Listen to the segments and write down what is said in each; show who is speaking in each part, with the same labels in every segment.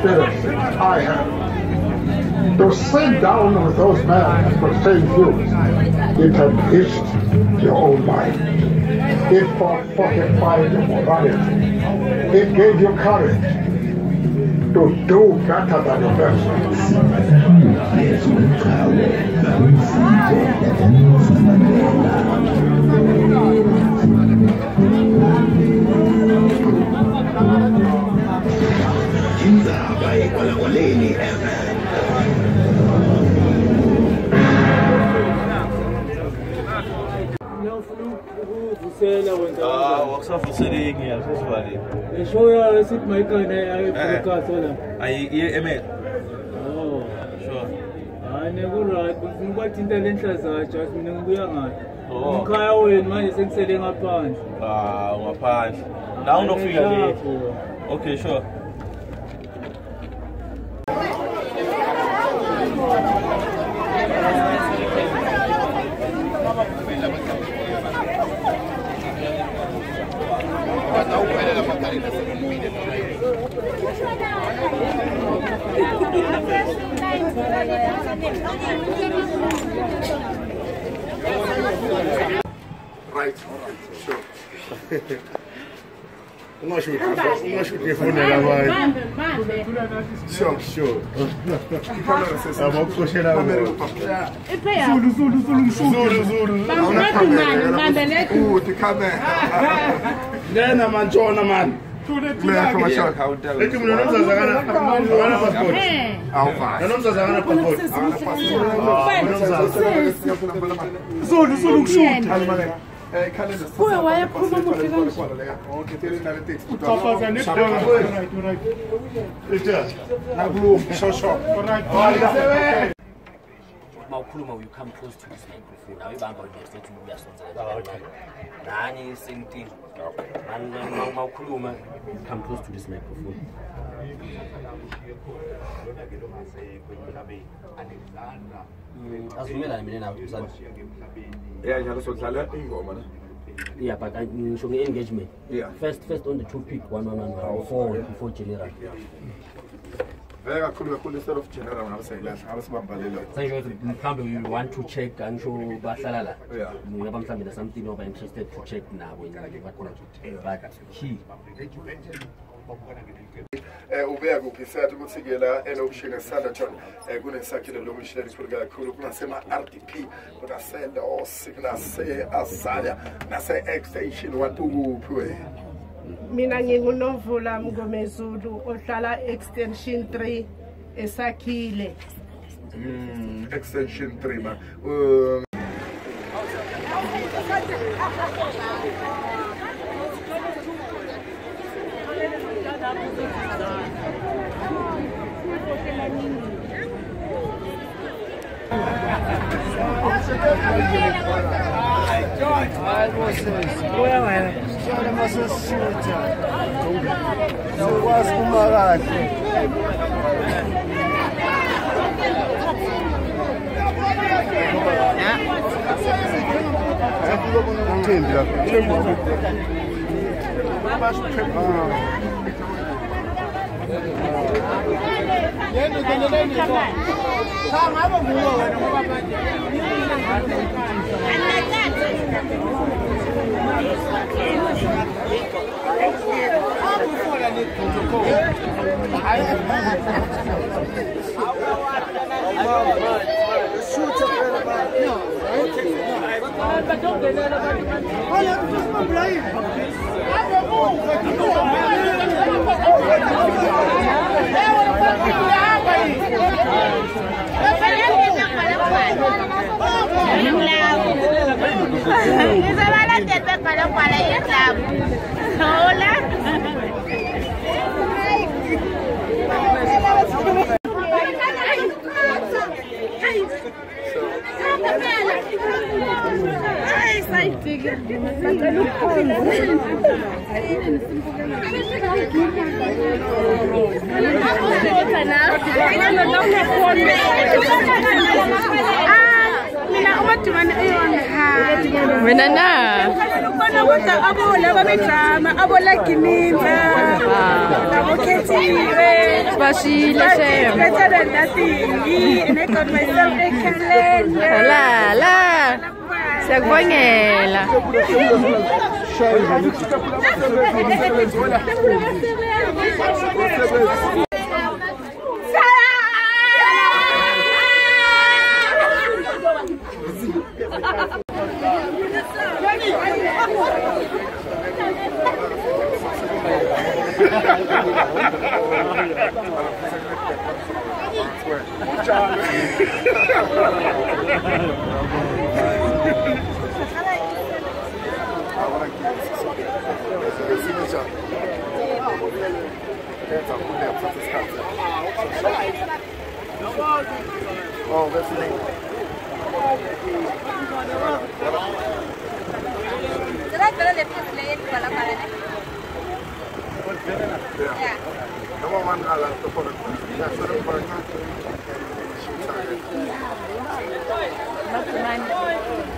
Speaker 1: I have. To sit down with those men to say views, it enriched your own mind. It fortified your morality. It gave you courage to do better than your best
Speaker 2: hmm. Ukuvusela wenza
Speaker 3: Ah,
Speaker 2: kanjani?
Speaker 3: wakusavuseleki ngiyasesivalile
Speaker 2: Ngisho yayo sithi mayikane ayibroadcast wala.
Speaker 3: ayiye emel
Speaker 2: Oh.
Speaker 3: sure
Speaker 2: Hayi neku-right ngibathinta le nhlaza just mina ngibuya ngayo.
Speaker 3: Oh.
Speaker 2: Umkhaya wenu manje sengisele ngaphandle.
Speaker 3: ah ngaphandle la unofika late okay sure
Speaker 1: Right. Sure.
Speaker 4: I'm not sure. I'm not sure if you're going Sure, sure. Ama koşera bu. Zulu, zulu, zulu, zulu, zulu.
Speaker 1: Bambe letu man,
Speaker 4: bambe letu. Uuu,
Speaker 1: tikame. Nena man, jona man.
Speaker 4: ethi mna nomzazi akana passport
Speaker 1: nanomzazi
Speaker 4: akana passportzulu
Speaker 1: zulu kushuta
Speaker 5: kuwe wayekhuluma ufikaauxhaphazaneakulungishoshoo
Speaker 1: Uxhaphaza
Speaker 6: mawukhuluma you come close to this microphone. Awuyibamba unext uyasonzela nani same thing Mani- mawukhuluma come close to this microphone. Asivumelane mina nawe
Speaker 7: Yeah, njalo sodlala ingoma ne.
Speaker 6: yeah but ngisho nge-engagement.
Speaker 7: Yeah.
Speaker 6: first first on the topic one one one one before before general Veka khulu mhlawumbe you want to check angisho bahlala la. Ngaba mhlawumbe there's something oba interested to check nabo eh, but
Speaker 7: he um kuphi? Siyathi ukuthi-ke la elokishini esanderton eh, um kunesakhelo lokishini elikhulu kakhulu kunasema-r d p kunaselos kunase-azaya nase-extension wanti wena?
Speaker 5: Mina ngingunovula mngomezulu ohlala extension 3 esakhile.
Speaker 7: Mm, extension 3 ma. Uh,
Speaker 4: Senhora Vossa Senhora, sou quase um malaco. Timbra, timbra. Hola.
Speaker 8: Mina na.
Speaker 5: ukubona ukuthi abo laba bedrama abo lagininza ngabokhethiwe
Speaker 8: Sibashile, Shem.
Speaker 5: better than nothing and I got myself a calendar
Speaker 8: La la. Seguanyela.
Speaker 7: Mucha Oh, that's the name. Did better let me play it while I'm Yeah. yeah. Number one, I like the product. That's the product.
Speaker 8: That's
Speaker 7: the name.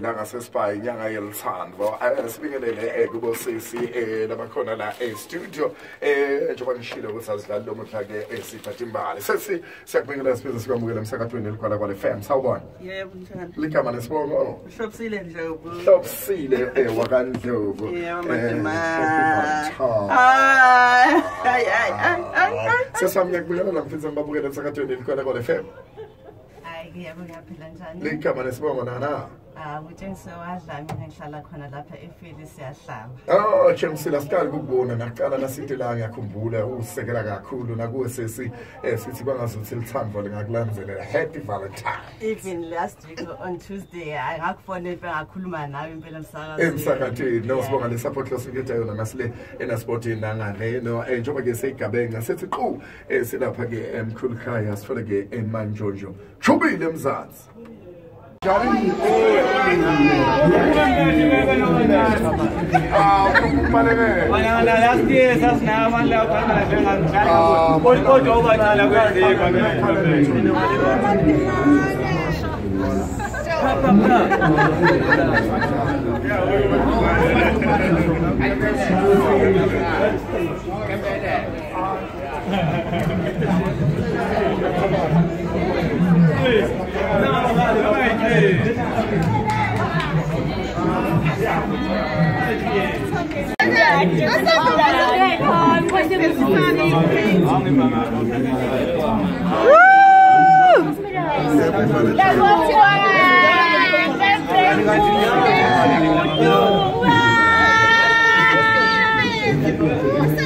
Speaker 7: ngasesibayi inyanga yelithando Eh, sibingelele eh kubo sisi eh labakhona la e-studio njengoba ukuthi azidlali lo muhla ke esithatha imbali sesi siyakubingelela siphinde sikwamukele emsakatweni elikhwala kwale fam sawubona
Speaker 9: Yebo
Speaker 7: ligama nesibongo
Speaker 9: Ndlovu.
Speaker 7: wakandlovu sesami ngiyakubingelela mfisa ngibabukele emsakatweni elikhwala kwale fam
Speaker 10: Hayi ngiyabo ngiyaphila njani?
Speaker 7: ligama nesibongo nana
Speaker 10: Ah, kutshengiswe wadla mina ngihlala khona lapha efili siyahlala
Speaker 7: oh tshengisile asiqali kukubona nakuqala nasithi la ngiyakhumbula usekela kakhulu nakuwe sesi um eh, sithi kwangazuthi lithambo lingakulandzela happy valentine.
Speaker 10: Even last week on tuesday angakufonepe ngakhuluma nawe impela
Speaker 7: emsakatheni eh, no sibonga le support losiniketa yona nasile enasportini nangale no um njengoba-ke seyigabenga sethi qu um silapha-ke emkhulukhaya sithole-ke emanjonjo shubile mzansi.
Speaker 2: Kodwa ubacala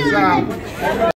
Speaker 8: Woo!